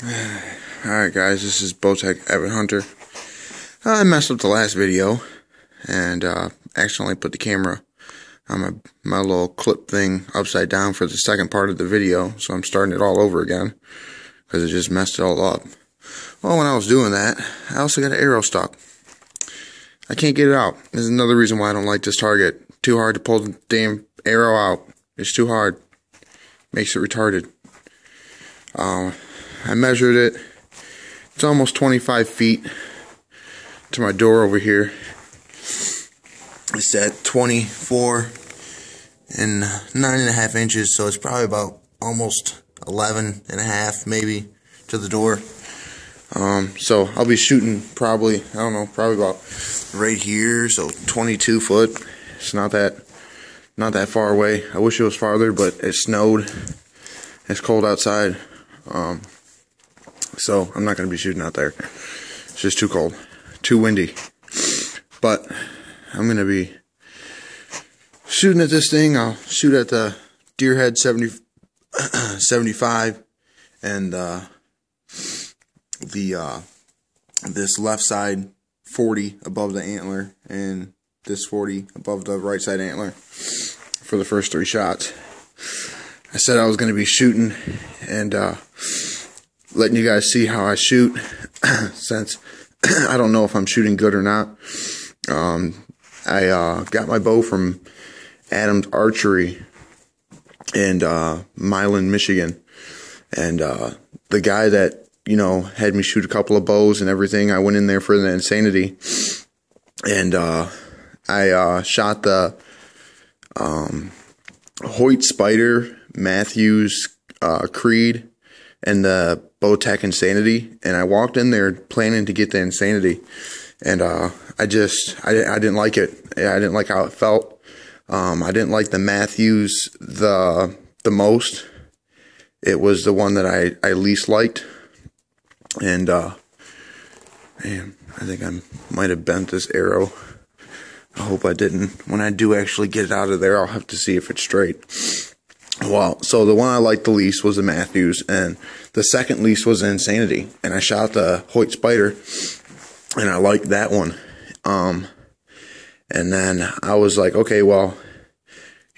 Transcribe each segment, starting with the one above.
Alright guys, this is Bowtech Avid Hunter. I messed up the last video and uh, accidentally put the camera on my, my little clip thing upside down for the second part of the video, so I'm starting it all over again because it just messed it all up. Well, when I was doing that, I also got an arrow stuck. I can't get it out. This is another reason why I don't like this target. Too hard to pull the damn arrow out. It's too hard. Makes it retarded. Um, I measured it. It's almost 25 feet to my door over here. It's at 24 and nine and a half inches, so it's probably about almost 11 and a half, maybe, to the door. Um, so I'll be shooting probably, I don't know, probably about right here, so 22 foot. It's not that, not that far away. I wish it was farther, but it snowed. It's cold outside. Um, so I'm not going to be shooting out there. It's just too cold, too windy. But I'm going to be shooting at this thing. I'll shoot at the Deerhead 70, 75 and uh, the uh, this left side 40 above the antler and this 40 above the right side antler for the first three shots. I said I was going to be shooting and uh, letting you guys see how I shoot since I don't know if I'm shooting good or not. Um, I uh, got my bow from Adams Archery in uh, Milan, Michigan. And uh, the guy that, you know, had me shoot a couple of bows and everything, I went in there for the insanity. And uh, I uh, shot the um, Hoyt Spider Mathews uh, Creed and the Bowtech Insanity, and I walked in there planning to get the Insanity, and uh, I just I, I didn't like it. I didn't like how it felt. Um, I didn't like the Mathews the the most. It was the one that I, I least liked, and uh, man, I think I might have bent this arrow. I hope I didn't. When I do actually get it out of there, I'll have to see if it's straight. Well, so the one I liked the least was the Mathews, and the second least was Insanity. And I shot the Hoyt Spider, and I liked that one. Um, and then I was like, okay, well,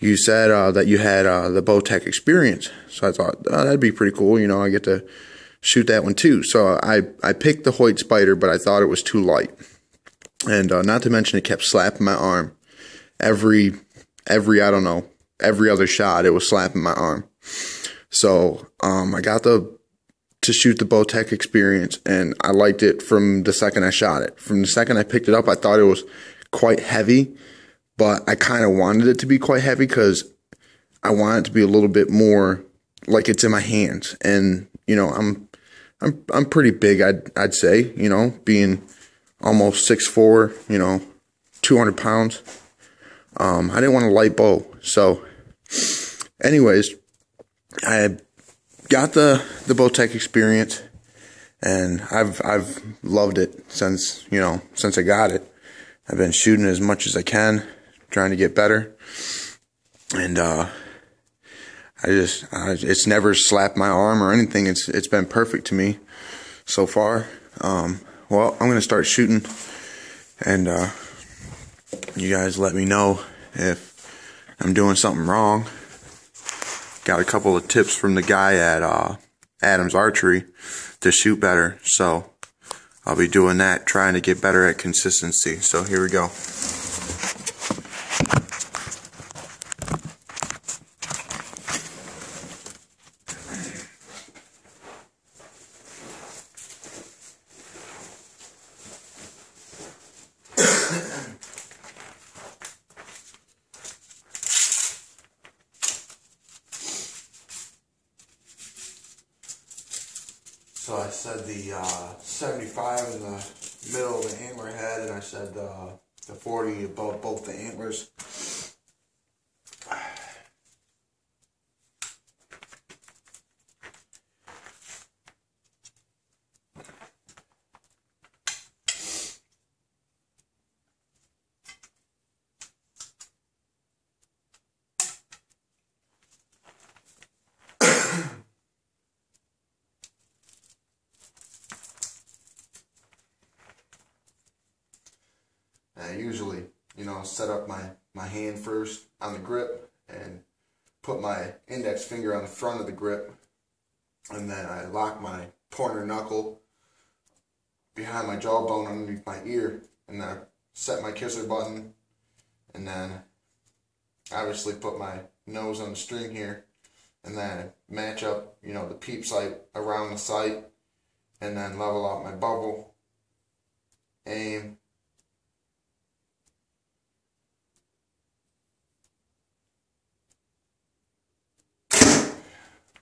you said uh, that you had uh, the Bowtech experience, so I thought oh, that'd be pretty cool. You know, I get to shoot that one too. So I I picked the Hoyt Spider, but I thought it was too light, and uh, not to mention it kept slapping my arm every every I don't know every other shot, it was slapping my arm. So um, I got the to shoot the Bowtech experience, and I liked it from the second I shot it. From the second I picked it up, I thought it was quite heavy, but I kind of wanted it to be quite heavy because I want it to be a little bit more like it's in my hands. And you know, I'm I'm I'm pretty big. I'd I'd say you know being almost six four, you know, two hundred pounds. Um, I didn't want a light bow, so anyways, I got the the Bowtech experience, and I've I've loved it since you know since I got it. I've been shooting as much as I can, trying to get better, and uh, I just I, it's never slapped my arm or anything. It's it's been perfect to me so far. Um, well, I'm gonna start shooting, and uh, you guys let me know if I'm doing something wrong. Got a couple of tips from the guy at uh, Adams Archery to shoot better. So I'll be doing that, trying to get better at consistency. So here we go. So I said the uh, 75 in the middle of the antler head, and I said uh, the 40 above both the antlers. I usually, you know, set up my, my hand first on the grip and put my index finger on the front of the grip. And then I lock my pointer knuckle behind my jawbone underneath my ear. And then I set my kisser button. And then obviously put my nose on the string here. And then match up, you know, the peep sight around the sight. And then level out my bubble. Aim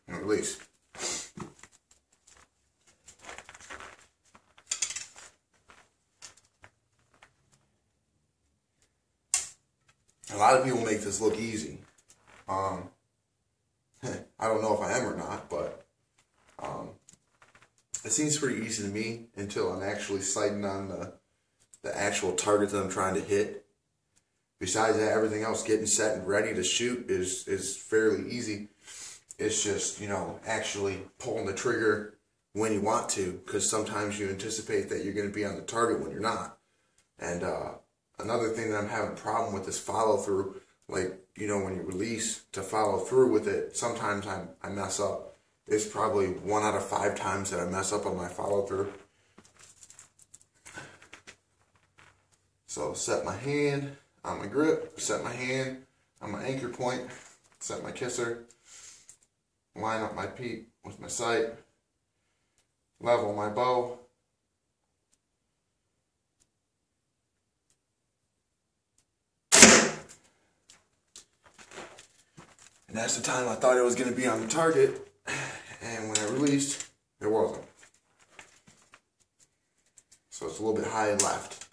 and A lot of people make this look easy. Um, I don't know if I am or not, but um, it seems pretty easy to me until I'm actually sighting on the the actual target that I'm trying to hit. Besides that, everything else getting set and ready to shoot is is fairly easy. It's just, you know, actually pulling the trigger when you want to, because sometimes you anticipate that you're going to be on the target when you're not. And uh, another thing that I'm having a problem with is follow through. Like, you know, when you release to follow through with it, sometimes I, I mess up. It's probably one out of five times that I mess up on my follow through. So set my hand on my grip, set my hand on my anchor point, set my kisser, line up my peep with my sight, level my bow, And that's the time I thought it was going to be on the target. And when I released, it wasn't. So it's a little bit high left.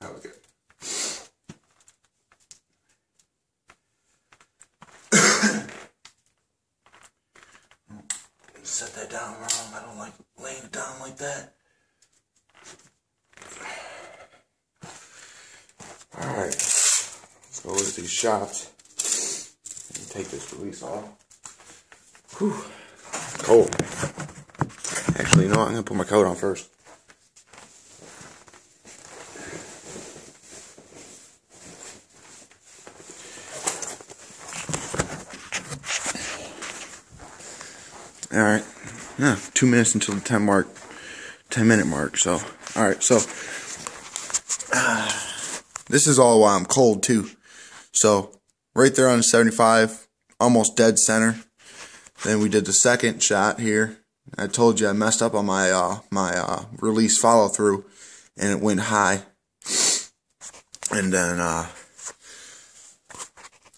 That was good. Set that down wrong. I don't like laying it down like that. Alright. Let's go with these shots. And take this release off. Whew. Cold. Actually, you know what? I'm going to put my coat on first. All right. Yeah, two minutes until the 10 mark, 10 minute mark. So, all right. So, uh, this is all why I'm cold too. So, right there on 75, almost dead center. Then we did the second shot here. I told you I messed up on my uh, my uh, release follow through, and it went high. And then uh,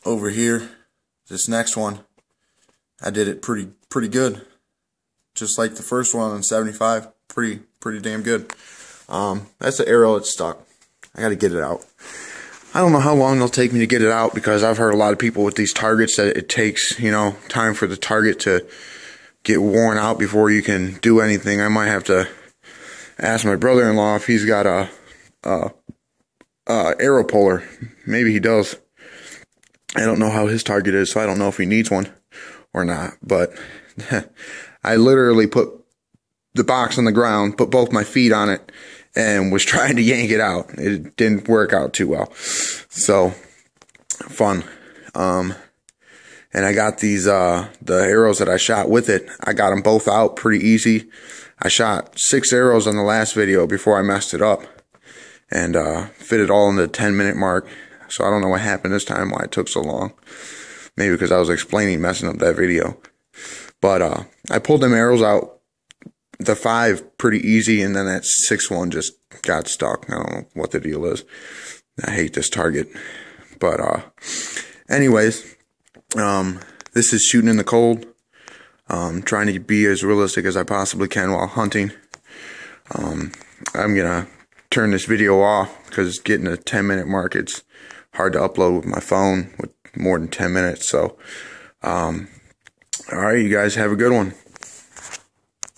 over here, this next one, I did it pretty pretty good. Just like the first one on 75, pretty pretty damn good. Um, that's the arrow that's stuck. I got to get it out. I don't know how long it'll take me to get it out because I've heard a lot of people with these targets that it takes, you know, time for the target to get worn out before you can do anything. I might have to ask my brother-in-law if he's got a, a, a arrow puller. Maybe he does. I don't know how his target is, so I don't know if he needs one or not. But I literally put the box on the ground, put both my feet on it, and was trying to yank it out. It didn't work out too well. So fun. Um, and I got these, uh, the arrows that I shot with it. I got them both out pretty easy. I shot six arrows on the last video before I messed it up and, uh, fit it all in the 10 minute mark. So I don't know what happened this time, why it took so long. Maybe because I was explaining messing up that video. But, uh, I pulled them arrows out the five pretty easy, and then that six one just got stuck. I don't know what the deal is. I hate this target, but uh, anyways, um, this is shooting in the cold. Um, trying to be as realistic as I possibly can while hunting. Um, I'm gonna turn this video off because getting a 10 minute mark, it's hard to upload with my phone with more than 10 minutes. So, um, all right, you guys have a good one.